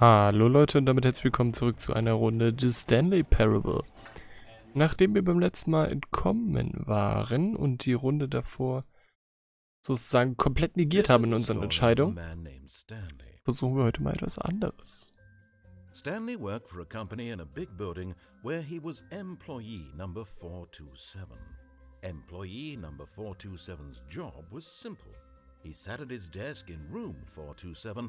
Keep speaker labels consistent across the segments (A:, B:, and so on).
A: Hallo Leute und damit herzlich willkommen zurück zu einer Runde des Stanley Parable. Nachdem wir beim letzten Mal entkommen waren und die Runde davor sozusagen komplett negiert haben in unseren Entscheidungen, versuchen wir heute mal etwas anderes.
B: Stanley worked for a company in a big building where he was employee number 427. Employee number 427's job was simple. He sat at his desk in room 427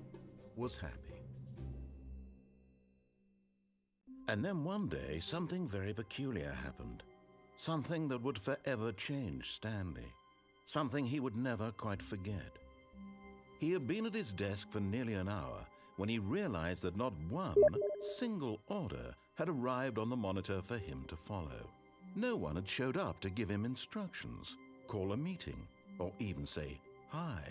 B: was happy. And then one day, something very peculiar happened. Something that would forever change Stanley. Something he would never quite forget. He had been at his desk for nearly an hour when he realized that not one single order had arrived on the monitor for him to follow. No one had showed up to give him instructions, call a meeting, or even say hi.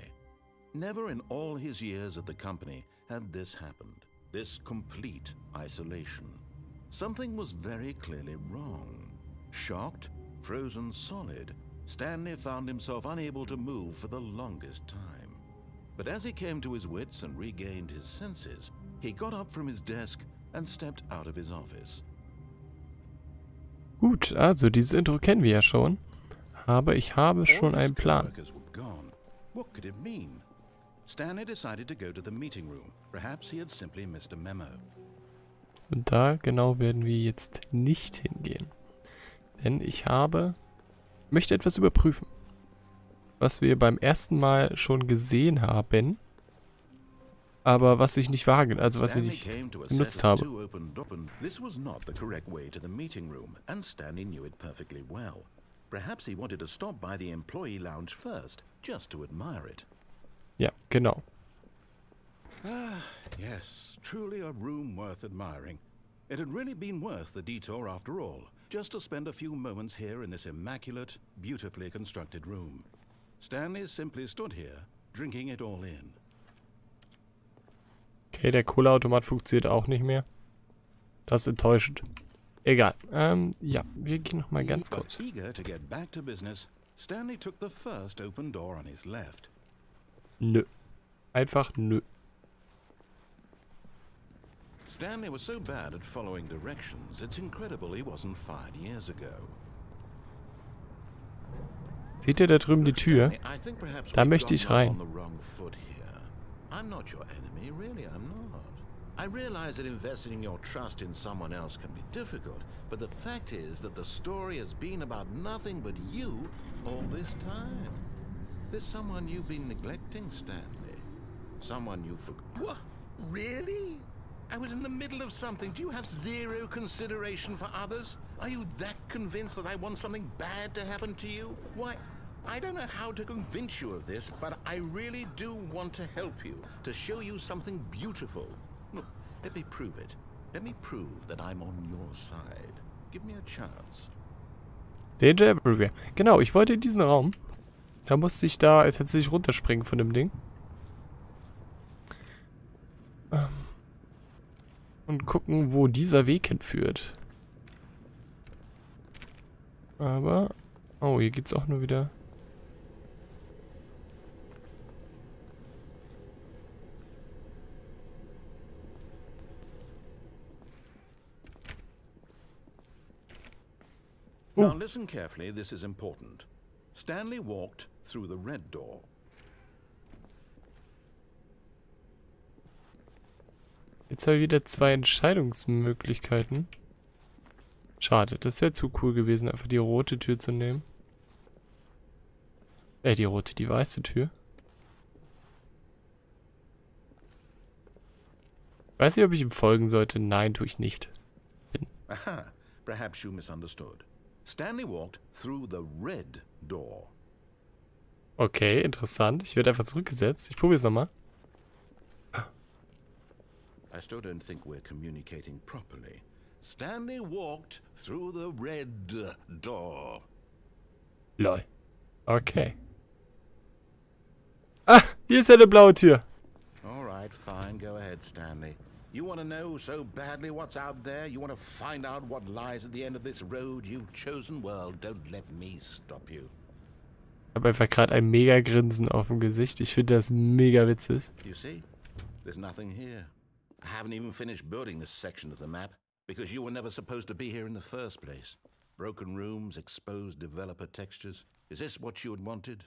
B: Never in all his years at the company had this happened, this complete isolation. Something was very clearly wrong. Shocked, frozen solid, Stanley found himself unable to move for the longest time. But as he came to his wits and regained his senses, he got up from his desk and stepped out of his office.
A: Gut, also dieses Intro kennen wir ja schon. Aber ich habe schon einen Plan.
B: What could it mean? Stanley decided to go to the meeting room. Perhaps he had simply missed a memo.
A: Und da genau werden wir jetzt nicht hingehen. Denn ich habe... möchte etwas überprüfen. Was wir beim ersten Mal schon gesehen haben. Aber was ich nicht wage, also was ich nicht benutzt habe.
B: This was not the correct way to the meeting room, and Stanley knew it perfectly well. Perhaps he wanted to stop by the employee lounge first, just to admire it.
A: Ja, genau.
B: Ah, yes, truly a room worth admiring. It had really been worth the detour after all, just to spend a few moments here in this immaculate, beautifully constructed room. Stanley simply stood here, drinking it all in.
A: Okay, der Kohleautomat funktioniert auch nicht mehr. Das ist enttäuschend. Egal. Ähm, ja, wir gehen noch mal ganz kurz.
B: Eager to get back to business, Stanley took the first open door on his left.
A: Nö. Einfach nö.
B: Stanley was so bad at following directions, it's incredible he wasn't fired years ago.
A: Seht ihr da drüben die Tür? Da möchte ich rein.
B: I'm not your enemy, really I'm not. I realize that investing your trust in someone else can be difficult, but the fact is that the story has been about nothing but you all this time. There's someone you've been neglecting, Stanley. Someone you forgot. What? Really? I was in the middle of something. Do you have zero consideration for others? Are you that convinced that I want something bad to happen to you? Why, I don't know how to convince you of this, but I really do want to help you, to show you something beautiful. Look, let me prove it. Let me prove that I'm on your side. Give me a chance.
A: Danger everywhere. Genau, ich wollte diesen Raum. Da musste ich da tatsächlich runterspringen von dem Ding. Ähm. Und gucken, wo dieser Weg hinführt. Aber... Oh, hier geht's auch nur wieder...
B: Now listen carefully, this is important. Stanley walked through the red door.
A: Jetzt habe ich wieder zwei Entscheidungsmöglichkeiten. Schade, das wäre zu cool gewesen, einfach die rote Tür zu nehmen. Äh, die rote, die weiße Tür. Weiß nicht, ob ich ihm folgen sollte. Nein, tue ich nicht. Bin.
B: Aha, perhaps you misunderstood. Stanley walked through the red door.
A: Okay, interessant. Ich werde einfach zurückgesetzt. Ich probiere es nochmal.
B: I still don't think we're communicating properly. Stanley walked through the red door.
A: Lol. Okay. Ah, hier ist eine blaue Tür.
B: All right, fine. Go ahead, Stanley. You want to know so badly what's out there? You want to find out what lies at the end of this road you've chosen? Well, don't let me stop you.
A: Ich habe einfach gerade ein mega Grinsen auf dem Gesicht. Ich finde das mega witzig.
B: You see? There's nothing here. I haven't even finished building this section of the map because you were never supposed to be here in the first place. Broken rooms, exposed developer textures. Is this what you had wanted?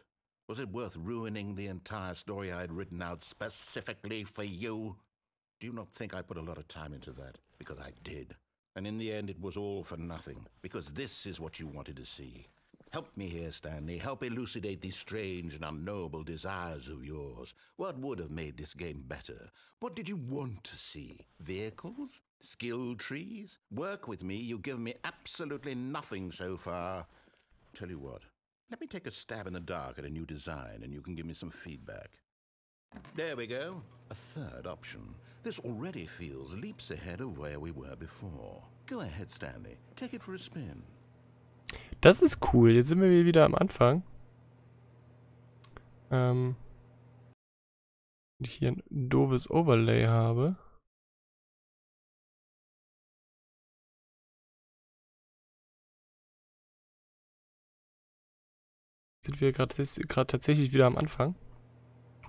B: Was it worth ruining the entire story I had written out specifically for you? Do you not think I put a lot of time into that? Because I did. And in the end, it was all for nothing. Because this is what you wanted to see. Help me here, Stanley. Help elucidate these strange and unknowable desires of yours. What would have made this game better? What did you want to see? Vehicles? Skill trees? Work with me. You give me absolutely nothing so far. Tell you what, let me take a stab in the dark at a new design and you can give me some feedback. There we go. A third option. This already feels leaps ahead of where we were before. Go ahead, Stanley. Take it for a spin.
A: Das ist cool. Jetzt sind wir wieder am Anfang. Ähm. Ich hier ein doofes Overlay habe. Sind wir gerade tatsächlich wieder am Anfang.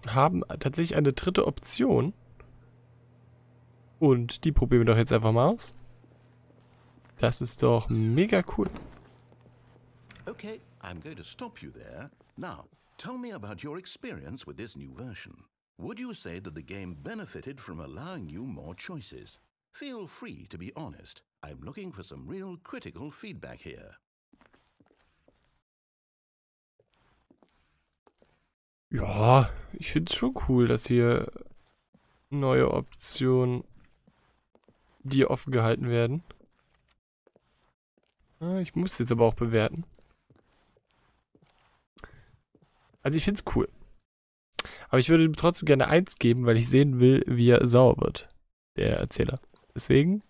A: Und haben tatsächlich eine dritte Option. Und die probieren wir doch jetzt einfach mal aus. Das ist doch mega cool.
B: Okay, I'm going to stop you there. Now, tell me about your experience with this new version. Would you say that the game benefited from allowing you more choices? Feel free to be honest. I'm looking for some real critical feedback here.
A: Ja, ich finde es schon cool, dass hier neue Optionen dir offen gehalten werden. Ich muss jetzt aber auch bewerten. Also ich finde es cool. Aber ich würde ihm trotzdem gerne eins geben, weil ich sehen will, wie er sauer wird. Der Erzähler. Deswegen.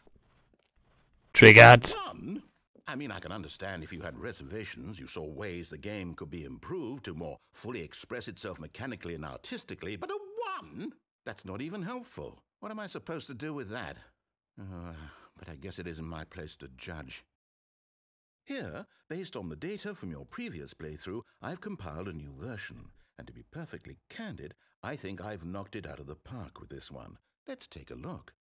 A: Triggered.
B: I mean, I can understand if you had reservations, you saw ways the game could be improved to more fully express itself mechanically and artistically, but a one? That's not even helpful. What am I supposed to do with that? Uh, but I guess it isn't my place to judge. Here, based on the data from your previous playthrough, I've compiled a new version. And to be perfectly candid, I think I've knocked it out of the park with this one. Let's take a look.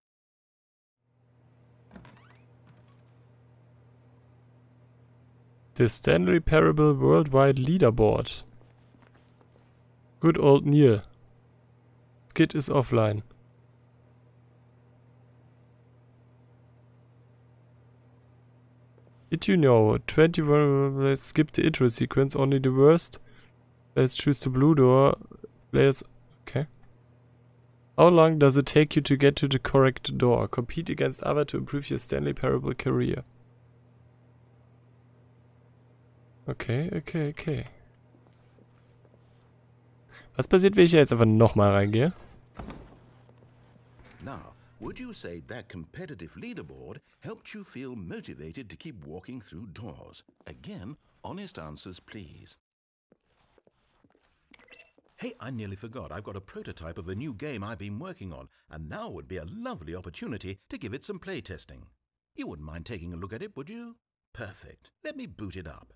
A: The Stanley Parable Worldwide Leaderboard. Good old Neil. Skid is offline. Did you know 21 skip the intro sequence, only the worst? Let's choose the blue door. Players. Okay. How long does it take you to get to the correct door? Compete against other to improve your Stanley Parable career. Okay, okay, okay. Was passiert, wenn ich jetzt einfach nochmal reingehe?
B: Now, would you say that competitive leaderboard helped you feel motivated to keep walking through doors? Again, honest answers, please. Hey, I nearly forgot. I've got a prototype of a new game I've been working on, and now would be a lovely opportunity to give it some playtesting. You wouldn't mind taking a look at it, would you? Perfect. Let me boot it up.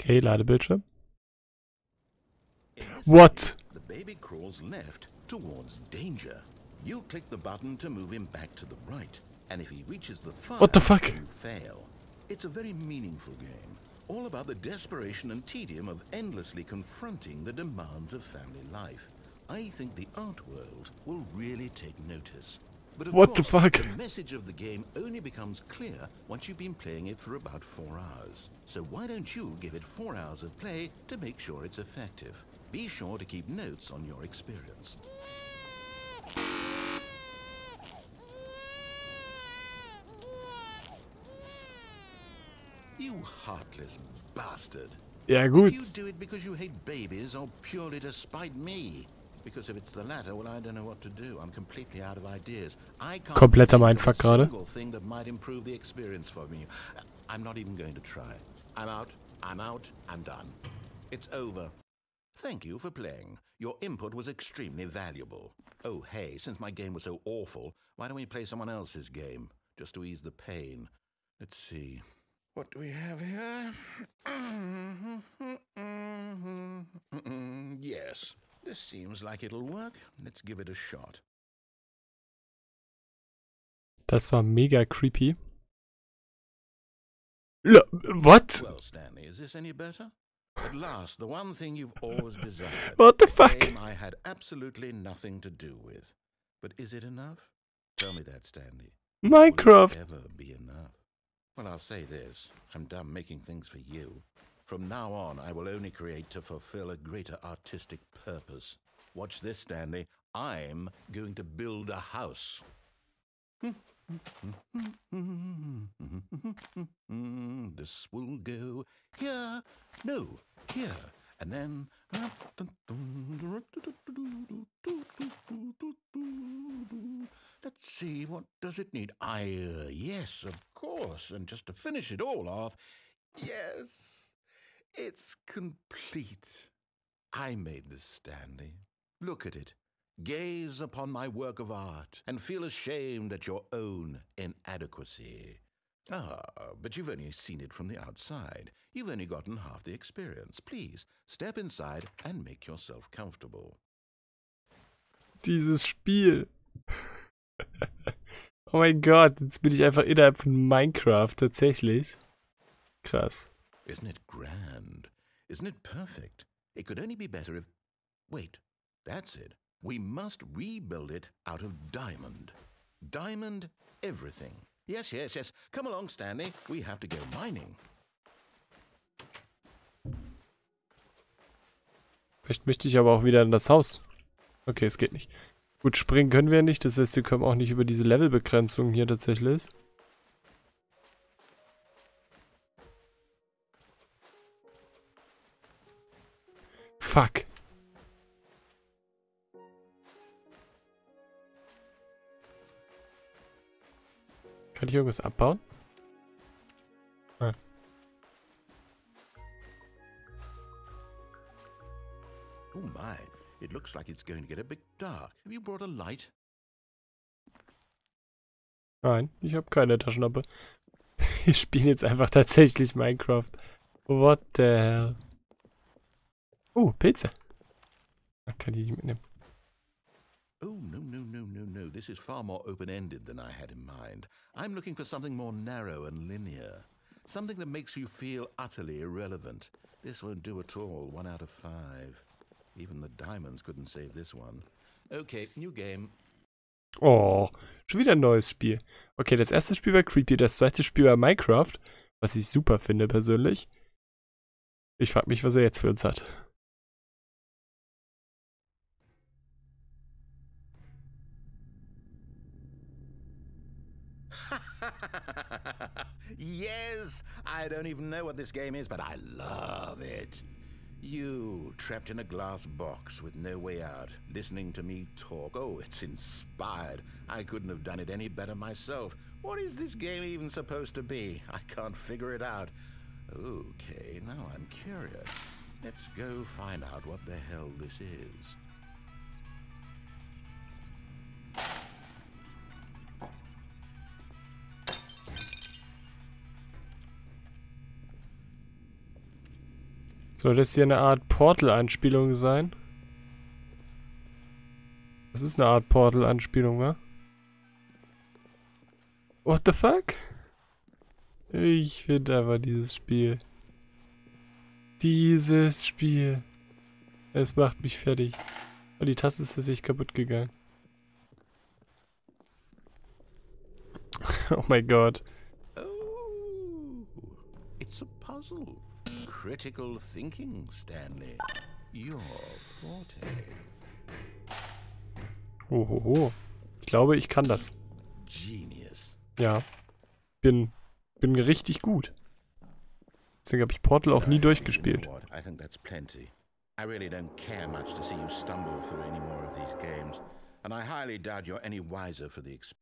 A: Okay, Ladebildschirm. What?
B: The baby crawls left towards danger. You click the button to move him back to the right, and if he reaches the fire,
A: what the fuck?
B: you fail. It's a very meaningful game, all about the desperation and tedium of endlessly confronting the demands of family life. I think the art world will really take notice.
A: What the fuck?
B: The message of the game only becomes clear once you've been playing it for about four hours. So why don't you give it four hours of play to make sure it's effective? Be sure to keep notes on your experience. You heartless bastard.
A: Ja
B: Did you do it because you hate babies or purely to spite me? Because if it's the latter, well, I don't know what to do. I'm completely out of ideas. I can't
A: Kompletter Mindfuck gerade.
B: single thing that might improve the experience for me. Uh, I'm not even going to try. I'm out. I'm out. I'm done. It's over. Thank you for playing. Your input was extremely valuable. Oh, hey, since my game was so awful, why don't we play someone else's game? Just to ease the pain. Let's see. What do we have here? Yes, this seems like it'll work. Let's give it a shot.
A: Das war mega creepy. Ja, what?
B: Well, Stanley, is this any better? At last, the one thing you've always desired.
A: What the fuck?
B: I had absolutely nothing to do with. But is it enough? Tell me that, Stanley. Will it
A: Minecraft.
B: ever be enough? Well, I'll say this. I'm done making things for you. From now on, I will only create to fulfill a greater artistic purpose. Watch this, Stanley. I'm going to build a house. This will go here, no, here, and then. Let's see, what does it need? I, uh, yes, of course. And just to finish it all off, yes, it's complete. I made this, Stanley. Look at it. Gaze upon my work of art and feel ashamed at your own inadequacy. Ah, but you've only seen it from the outside. You've only gotten half the experience. Please, step inside and make yourself comfortable.
A: Dieses Spiel. oh mein Gott, jetzt bin ich einfach innerhalb von Minecraft, tatsächlich. Krass.
B: Isn't it grand? Isn't it perfect? It could only be better if. Wait, that's it. We must rebuild it out of diamond. Diamond everything. Yes, yes, yes. Come along, Stanley. We have to go mining.
A: Vielleicht möchte ich aber auch wieder in das Haus. Okay, es geht nicht. Gut, springen können wir nicht, das heißt, wir kommen auch nicht über diese Levelbegrenzung hier tatsächlich. Fuck. Kann ich irgendwas abbauen? Ah.
B: Oh my, it looks like it's going to get a bit dark. Have you brought a light?
A: Nein, ich habe keine Taschenlampe. Wir spielen jetzt einfach tatsächlich Minecraft. What the hell? Oh, Pilze. Ah, Kann ich nicht mitnehmen.
B: Oh, no, no, no, no, no. This is far more open ended than I had in mind. I'm looking for something more narrow and linear. Something that makes you feel utterly irrelevant. This won't do at all. One out of five. Even the diamonds couldn't save this one. Okay, new game.
A: Oh, schon wieder ein neues Spiel. Okay, das erste Spiel war creepy, das zweite Spiel war Minecraft, was ich super finde persönlich. Ich frag mich, was er jetzt für uns hat.
B: yes, I don't even know what this game is, but I love it. You, trapped in a glass box with no way out, listening to me talk. Oh, it's inspired. I couldn't have done it any better myself. What is this game even supposed to be? I can't figure it out. Okay, now I'm curious. Let's go find out what the hell this is.
A: Soll das hier eine Art Portal-Anspielung sein? Das ist eine Art Portal-Anspielung, wa? What the fuck? Ich finde einfach dieses Spiel. Dieses Spiel. Es macht mich fertig. Oh, die Tasse ist sich kaputt gegangen. Oh mein Gott.
B: Oh, it's a puzzle. Critical thinking, Stanley. Your forte.
A: Hohoho. Ich glaube, ich kann das.
B: Genius.
A: Ja. Bin, bin richtig gut. Deswegen habe ich Portal auch nie
B: know
A: durchgespielt.
B: I think that's plenty. I really don't care much to see you stumble through any more of these games, and I highly doubt you're any wiser for the experience.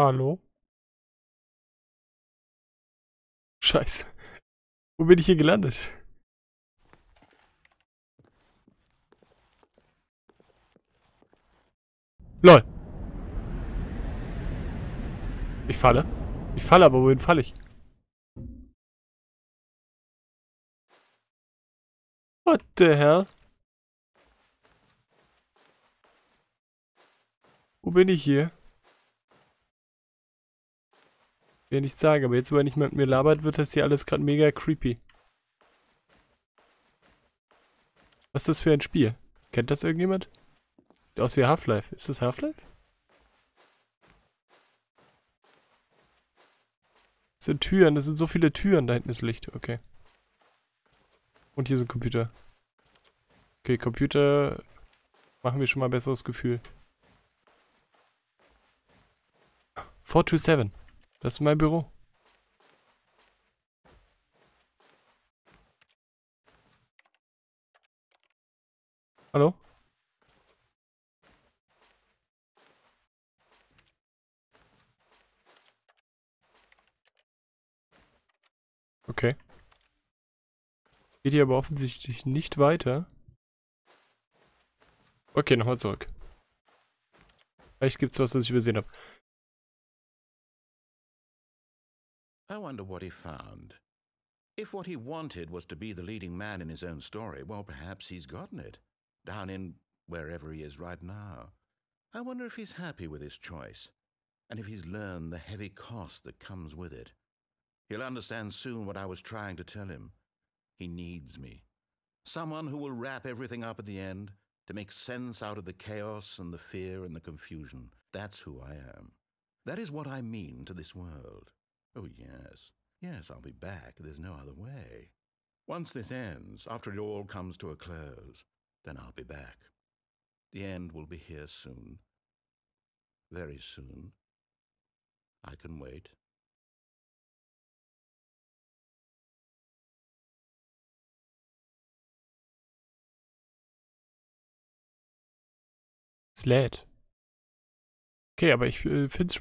A: Hallo? Scheiße. Wo bin ich hier gelandet? LOL. Ich falle. Ich falle, aber wohin falle ich? What the hell? Wo bin ich hier? Will nicht sagen, aber jetzt, wenn ich mit mir labert, wird das hier alles gerade mega creepy. Was ist das für ein Spiel? Kennt das irgendjemand? Sieht aus wie Half-Life. Ist das Half-Life? Das sind Türen, das sind so viele Türen. Da hinten ist Licht, okay. Und hier sind Computer. Okay, Computer machen wir schon mal ein besseres Gefühl. 427. Das ist mein Büro. Hallo? Okay. Geht hier aber offensichtlich nicht weiter. Okay, nochmal zurück. Vielleicht gibt's was, was ich übersehen habe.
B: I wonder what he found. If what he wanted was to be the leading man in his own story, well, perhaps he's gotten it. Down in wherever he is right now. I wonder if he's happy with his choice, and if he's learned the heavy cost that comes with it. He'll understand soon what I was trying to tell him. He needs me. Someone who will wrap everything up at the end, to make sense out of the chaos and the fear and the confusion. That's who I am. That is what I mean to this world. Oh, yes. Yes, I'll be back. There's no other way. Once this ends, after it all comes to a close, then I'll be back. The end will be here soon. Very soon. I can wait.
A: Lädt. Okay, aber ich äh, finde es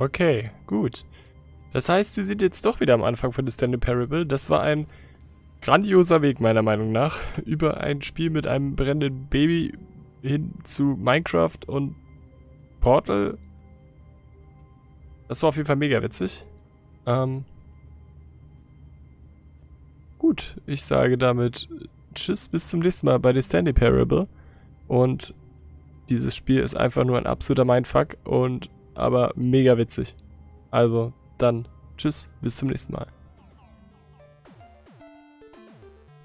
A: Okay, gut. Das heißt, wir sind jetzt doch wieder am Anfang von The Stanley Parable. Das war ein grandioser Weg, meiner Meinung nach. Über ein Spiel mit einem brennenden Baby hin zu Minecraft und Portal. Das war auf jeden Fall mega witzig. Ähm gut, ich sage damit Tschüss, bis zum nächsten Mal bei The Stanley Parable. Und dieses Spiel ist einfach nur ein absoluter Mindfuck und aber mega witzig. Also, dann tschüss, bis zum nächsten Mal.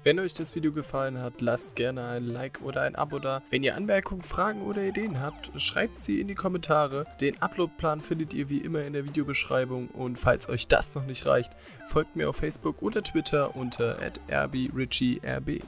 A: Wenn euch das Video gefallen hat, lasst gerne ein Like oder ein Abo da. Wenn ihr Anmerkungen, Fragen oder Ideen habt, schreibt sie in die Kommentare. Den Uploadplan findet ihr wie immer in der Videobeschreibung und falls euch das noch nicht reicht, folgt mir auf Facebook oder Twitter unter @rbritchierb.